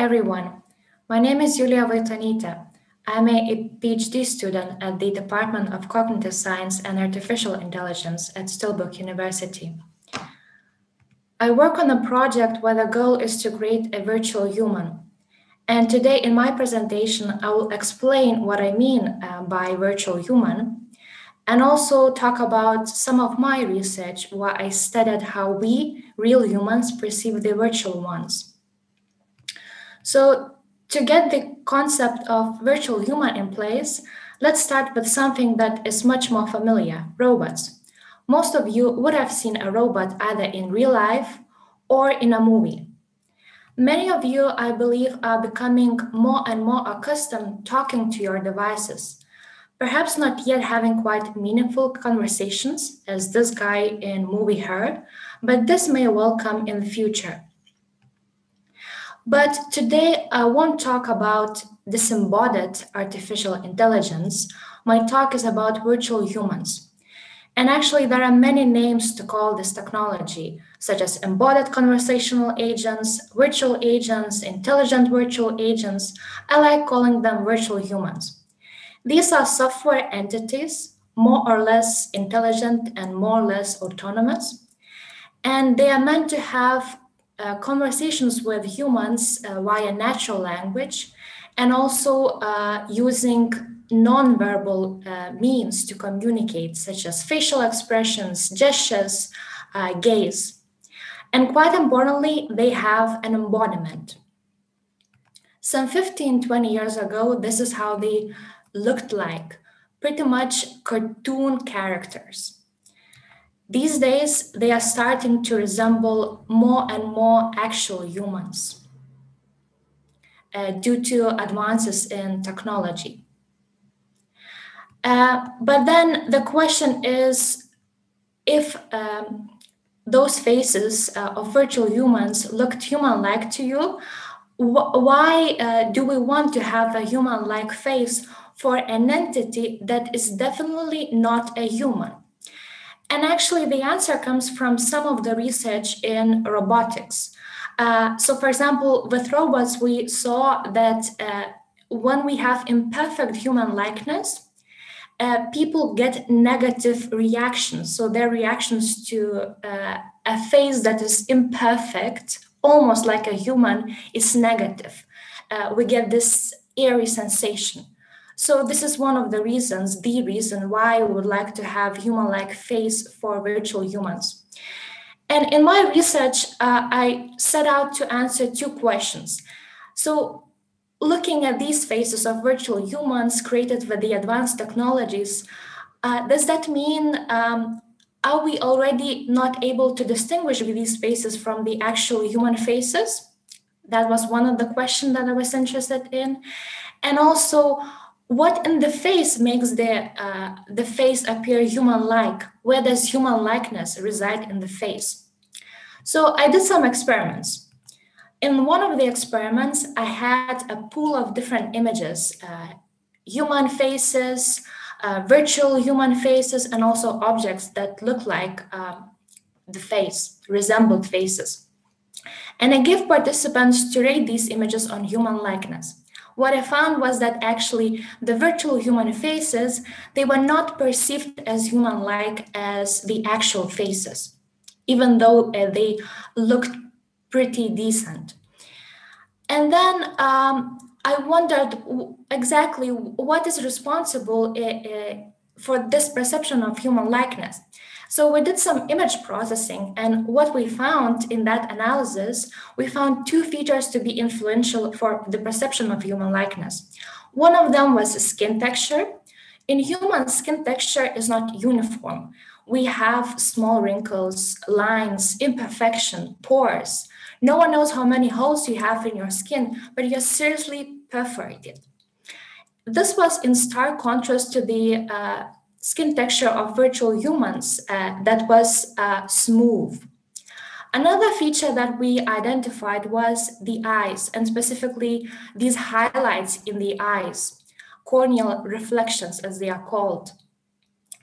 everyone. My name is Julija Vaitonyte. I'm a PhD student at the Department of Cognitive Science and Artificial Intelligence at Tilburg University. I work on a project where the goal is to create a virtual human. And today, in my presentation, I will explain what I mean uh, by virtual human and also talk about some of my research where I studied how we, real humans, perceive the virtual ones. So, to get the concept of virtual human in place, let's start with something that is much more familiar robots. Most of you would have seen a robot either in real life or in a movie. Many of you, I believe, are becoming more and more accustomed talking to your devices. Perhaps not yet having quite meaningful conversations, as this guy in movie Her, but this may well come in the future. But today, I won't talk about disembodied artificial intelligence. My talk is about virtual humans. And actually, there are many names to call this technology, such as embodied conversational agents, virtual agents, intelligent virtual agents. I like calling them virtual humans. These are software entities, more or less intelligent and more or less autonomous. And they are meant to have uh, conversations with humans uh, via natural language and also uh, using nonverbal uh, means to communicate, such as facial expressions, gestures, uh, gaze. And quite importantly, they have an embodiment. Some 15, 20 years ago, this is how they looked like pretty much cartoon characters. These days, they are starting to resemble more and more actual humans uh, due to advances in technology. Uh, but then the question is if um, those faces uh, of virtual humans looked human like to you, wh- why uh, do we want to have a human like face for an entity that is definitely not a human? And actually, the answer comes from some of the research in robotics. Uh, so, for example, with robots, we saw that uh, when we have imperfect human likeness, uh, people get negative reactions. So their reactions to uh, a face that is imperfect, almost like a human, is negative. Uh, we get this eerie sensation. So this is one of the reasons, the reason why we would like to have human-like face for virtual humans. And in my research, uh, I set out to answer two questions. So looking at these faces of virtual humans created with the advanced technologies, uh, does that mean um, are we already not able to distinguish these faces from the actual human faces? That was one of the questions that I was interested in. And also, what in the face makes the, uh, the face appear human-like? Where does human likeness reside in the face? So I did some experiments in one of the experiments, I had a pool of different images uh, human faces, uh, virtual human faces, and also objects that look like uh, the face, resembled faces. And I gave participants to rate these images on human likeness. What I found was that actually the virtual human faces, they were not perceived as human-like as the actual faces, even though uh, they looked pretty decent. And then um, I wondered exactly what is responsible uh, for this perception of human likeness. So we did some image processing, and what we found in that analysis, we found two features to be influential for the perception of human likeness. One of them was skin texture. In humans, skin texture is not uniform. We have small wrinkles, lines, imperfection, pores. No one knows how many holes you have in your skin, but you're seriously perforated. This was in stark contrast to the uh, skin texture of virtual humans uh, that was uh, smooth. Another feature that we identified was the eyes, and specifically these highlights in the eyes, corneal reflections, as they are called.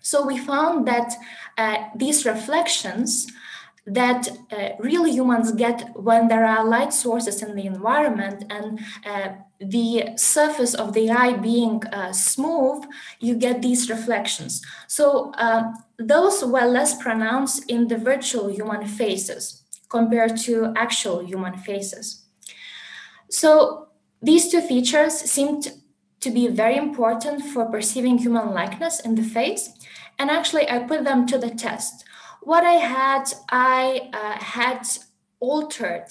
So we found that uh, these reflections that uh, real humans get when there are light sources in the environment and uh, the surface of the eye being uh, smooth, you get these reflections. So uh, those were less pronounced in the virtual human faces compared to actual human faces. So these two features seemed to be very important for perceiving human likeness in the face. And actually, I put them to the test. What I had, I uh, had altered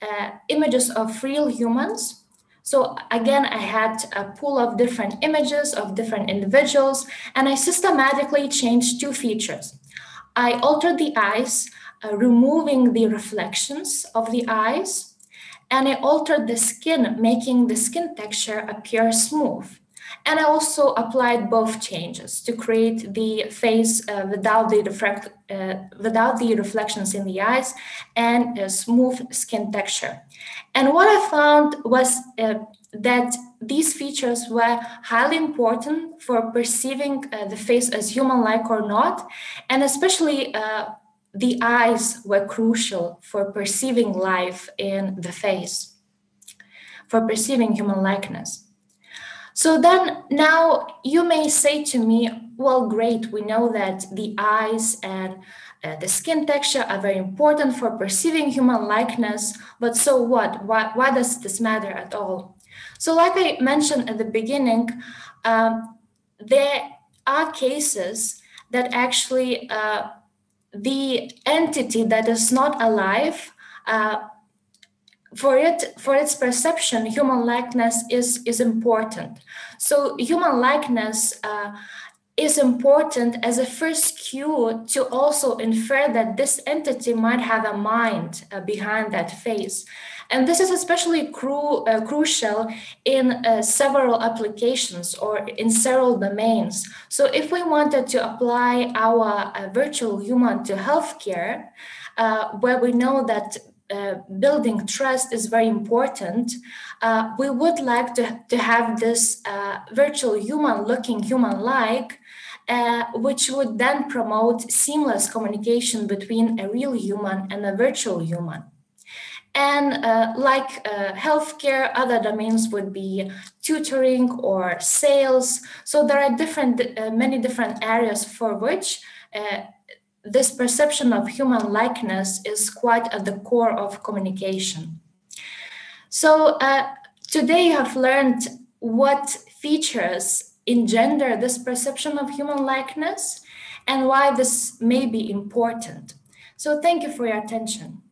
uh, images of real humans. So again, I had a pool of different images of different individuals, and I systematically changed two features. I altered the eyes, uh, removing the reflections of the eyes and I altered the skin, making the skin texture appear smooth. And I also applied both changes to create the face uh, without the uh, without the reflections in the eyes and a smooth skin texture. And what I found was uh, that these features were highly important for perceiving uh, the face as human-like or not, and especially uh, the eyes were crucial for perceiving life in the face, for perceiving human likeness. So then now you may say to me, well, great, we know that the eyes and uh, the skin texture are very important for perceiving human likeness, but so what? Why, why does this matter at all? So, like I mentioned at the beginning, um, there are cases that actually uh, the entity that is not alive uh, for it for its perception human likeness is is important so human likeness uh, is important as a first cue to also infer that this entity might have a mind uh, behind that face and this is especially cru- uh, crucial in uh, several applications or in several domains. So, if we wanted to apply our uh, virtual human to healthcare, uh, where we know that uh, building trust is very important, uh, we would like to, to have this virtual human looking human like. Uh, which would then promote seamless communication between a real human and a virtual human. And uh, like uh, healthcare, other domains would be tutoring or sales. So there are different, uh, many different areas for which uh, this perception of human likeness is quite at the core of communication. So uh, today you have learned what features engender this perception of human likeness and why this may be important. So thank you for your attention.